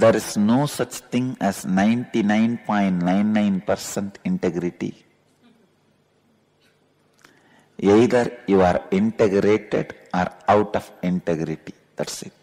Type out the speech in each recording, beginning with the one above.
There is no such thing as 99.99% integrity. Either you are integrated or out of integrity. That's it.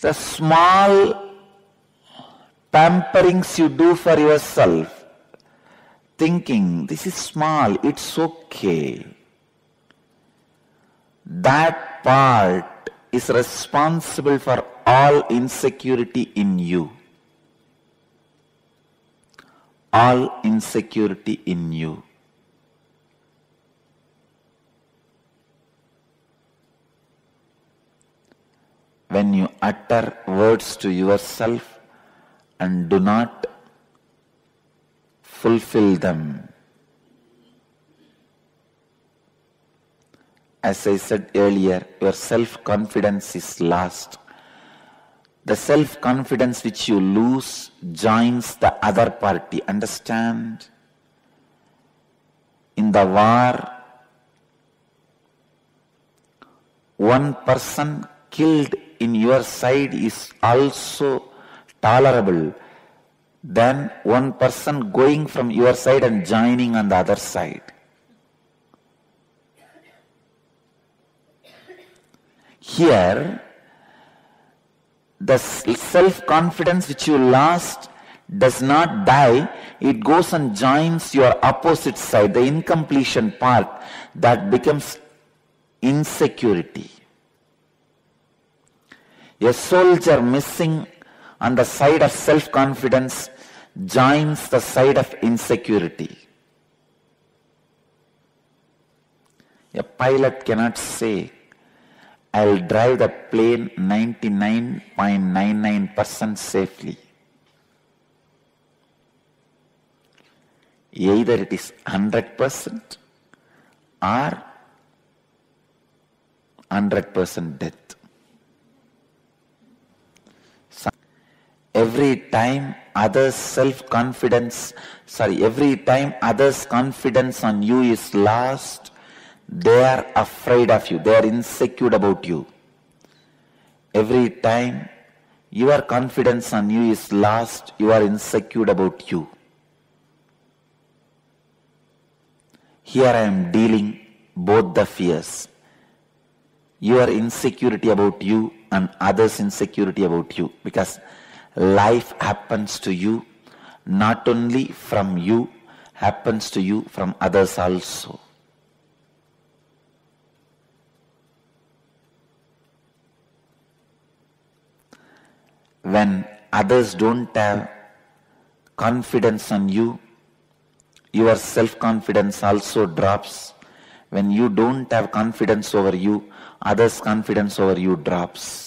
The small pamperings you do for yourself, thinking this is small, it's okay. That part is responsible for all insecurity in you. All insecurity in you. When you utter words to yourself and do not fulfill them. As I said earlier, your self confidence is lost. The self confidence which you lose joins the other party. Understand? In the war, one person killed in your side is also tolerable than one person going from your side and joining on the other side. Here, the self confidence which you lost does not die, it goes and joins your opposite side, the incompletion part that becomes insecurity. A soldier missing on the side of self-confidence joins the side of insecurity. A pilot cannot say, I'll drive the plane 99.99% safely. Either it is 100% or 100% death. Every time others self-confidence, sorry, every time others' confidence on you is lost, they are afraid of you. They are insecure about you. Every time your confidence on you is lost, you are insecure about you. Here I am dealing both the fears. Your insecurity about you and others' insecurity about you. Because life happens to you, not only from you, happens to you from others also. When others don't have confidence on you, your self-confidence also drops. When you don't have confidence over you, others' confidence over you drops.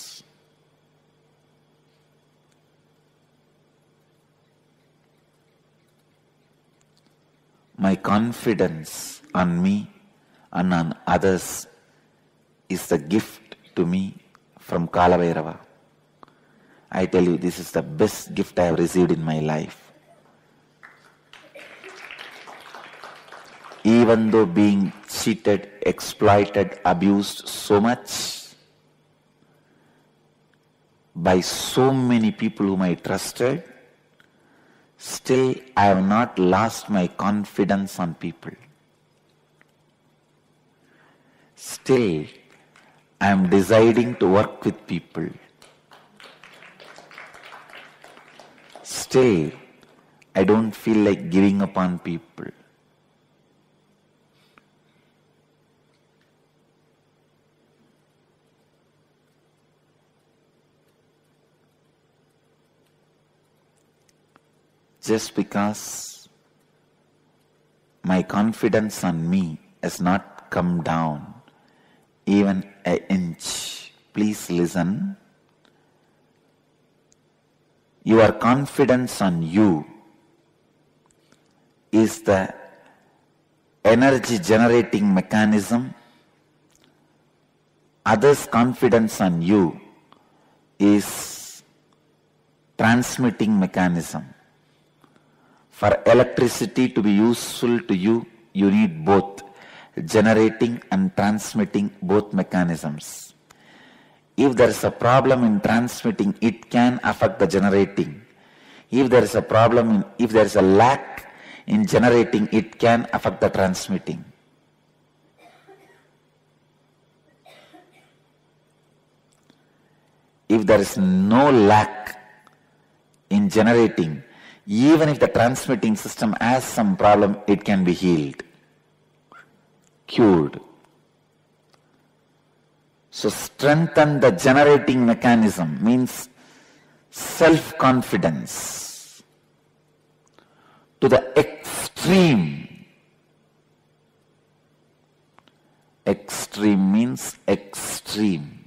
My confidence on me and on others is the gift to me from Kalabhairava. I tell you, this is the best gift I have received in my life. Even though being cheated, exploited, abused so much by so many people whom I trusted, Still, I have not lost my confidence on people. Still, I am deciding to work with people. Still, I don't feel like giving up on people. Just because my confidence on me has not come down even an inch. Please listen. Your confidence on you is the energy generating mechanism others' confidence on you is transmitting mechanism. For electricity to be useful to you, you need both generating and transmitting both mechanisms. If there is a problem in transmitting, it can affect the generating. If there is a problem, in, if there is a lack in generating, it can affect the transmitting. If there is no lack in generating, even if the transmitting system has some problem, it can be healed cured. So strengthen the generating mechanism means self-confidence to the extreme. Extreme means extreme.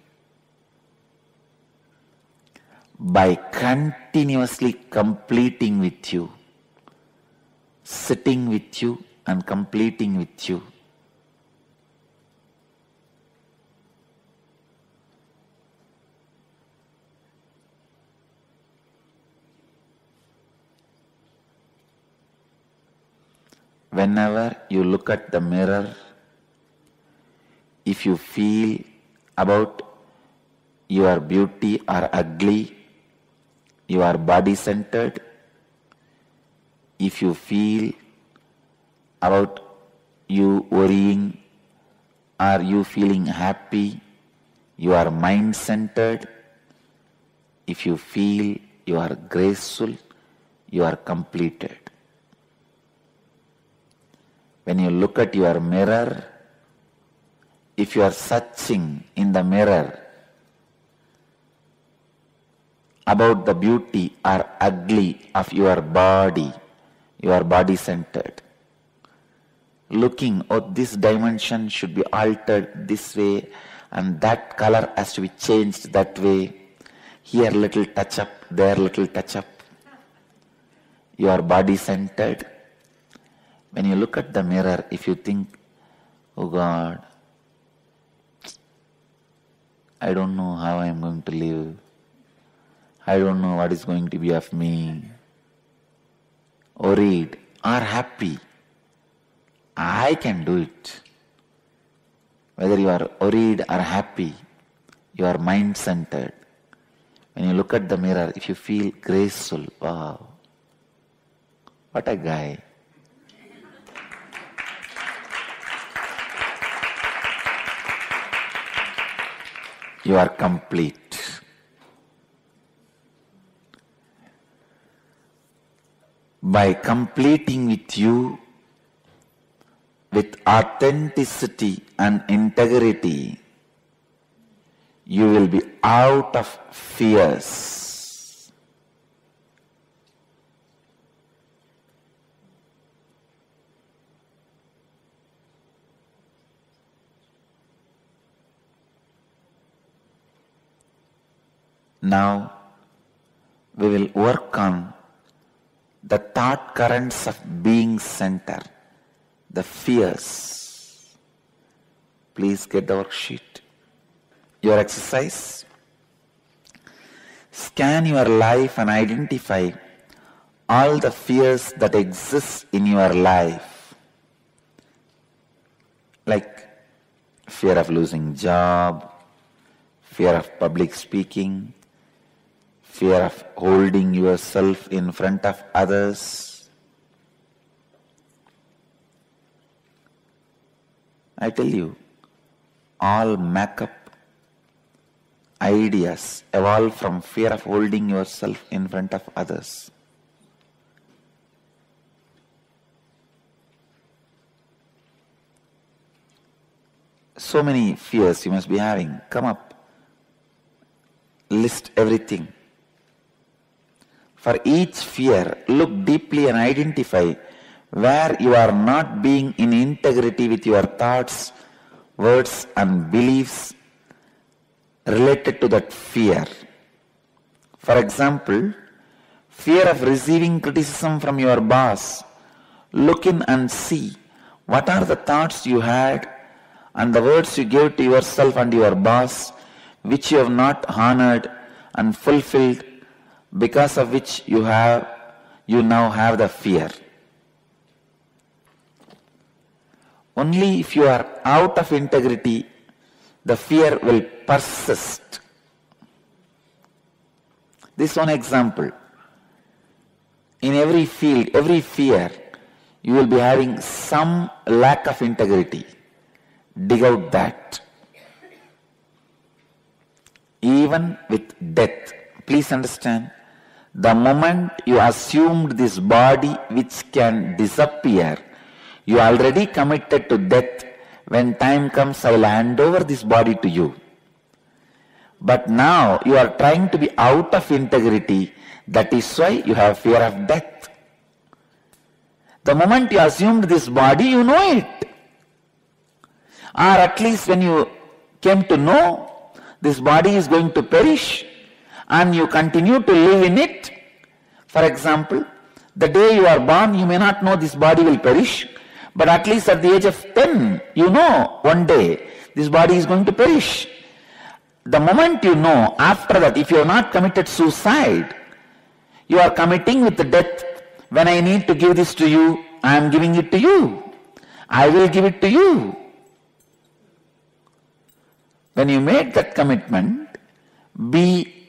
By continuously completing with you, sitting with you and completing with you. whenever you look at the mirror, if you feel about your beauty or ugly, you are body centered, if you feel about you worrying are you feeling happy, you are mind centered, if you feel you are graceful, you are completed. When you look at your mirror, if you are searching in the mirror about the beauty or ugly of your body, you are body centered. Looking, oh, this dimension should be altered this way, and that color has to be changed that way. Here, little touch up, there, little touch up. You are body centered. When you look at the mirror, if you think, oh God, I don't know how I am going to live. I don't know what is going to be of me. Worried or happy. I can do it. Whether you are worried or happy, you are mind centered. When you look at the mirror, if you feel graceful, wow, what a guy. you are complete. By completing with you with authenticity and integrity, you will be out of fears. Now we will work on the thought currents of being center, the fears. Please get the worksheet. Your exercise. Scan your life and identify all the fears that exist in your life. Like fear of losing job, fear of public speaking, fear of holding yourself in front of others. I tell you, all makeup ideas evolve from fear of holding yourself in front of others. So many fears you must be having. Come up. List everything. For each fear, look deeply and identify where you are not being in integrity with your thoughts, words, and beliefs related to that fear. For example, fear of receiving criticism from your boss. Look in and see what are the thoughts you had and the words you gave to yourself and your boss, which you have not honored and fulfilled, because of which you have, you now have the fear. Only if you are out of integrity, the fear will persist. This one example. In every field, every fear, you will be having some lack of integrity. Dig out that. Even with death, please understand, the moment you assumed this body which can disappear, you already committed to death. When time comes, I will hand over this body to you. But now you are trying to be out of integrity. That is why you have fear of death. The moment you assumed this body, you know it. Or at least when you came to know this body is going to perish and you continue to live in it. For example, the day you are born, you may not know this body will perish. But at least at the age of 10, you know one day this body is going to perish. The moment you know, after that, if you have not committed suicide, you are committing with the death. When I need to give this to you, I am giving it to you. I will give it to you. When you make that commitment, be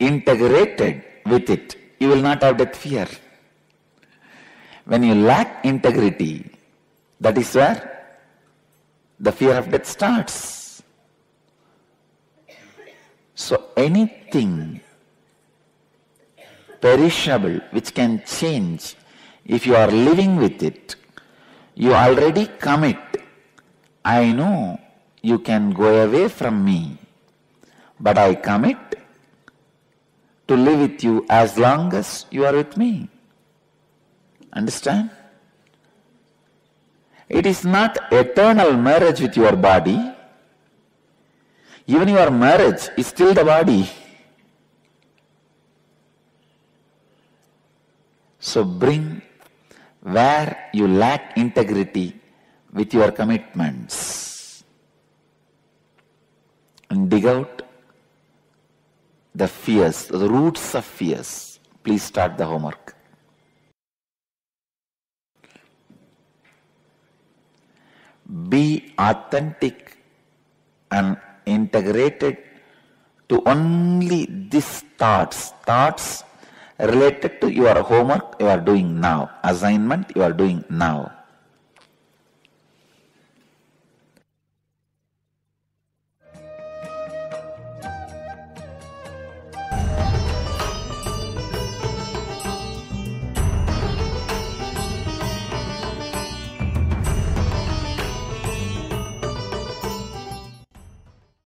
integrated with it. You will not have that fear. When you lack integrity, that is where the fear of death starts. So anything perishable which can change, if you are living with it, you already commit. I know you can go away from me, but I commit to live with you as long as you are with me. Understand? It is not eternal marriage with your body. Even your marriage is still the body. So bring where you lack integrity with your commitments and dig out the fears, the roots of fears. Please start the homework. be authentic and integrated to only these thoughts, thoughts related to your homework you are doing now, assignment you are doing now.